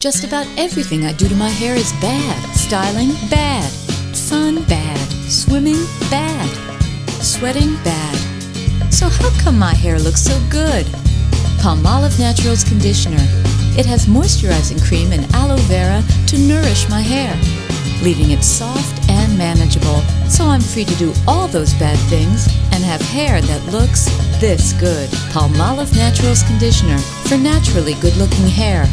Just about everything I do to my hair is bad. Styling, bad. Sun, bad. Swimming, bad. Sweating, bad. So how come my hair looks so good? Palmolive Naturals Conditioner. It has moisturizing cream and aloe vera to nourish my hair, leaving it soft and manageable, so I'm free to do all those bad things and have hair that looks this good. Palmolive Naturals Conditioner for naturally good looking hair.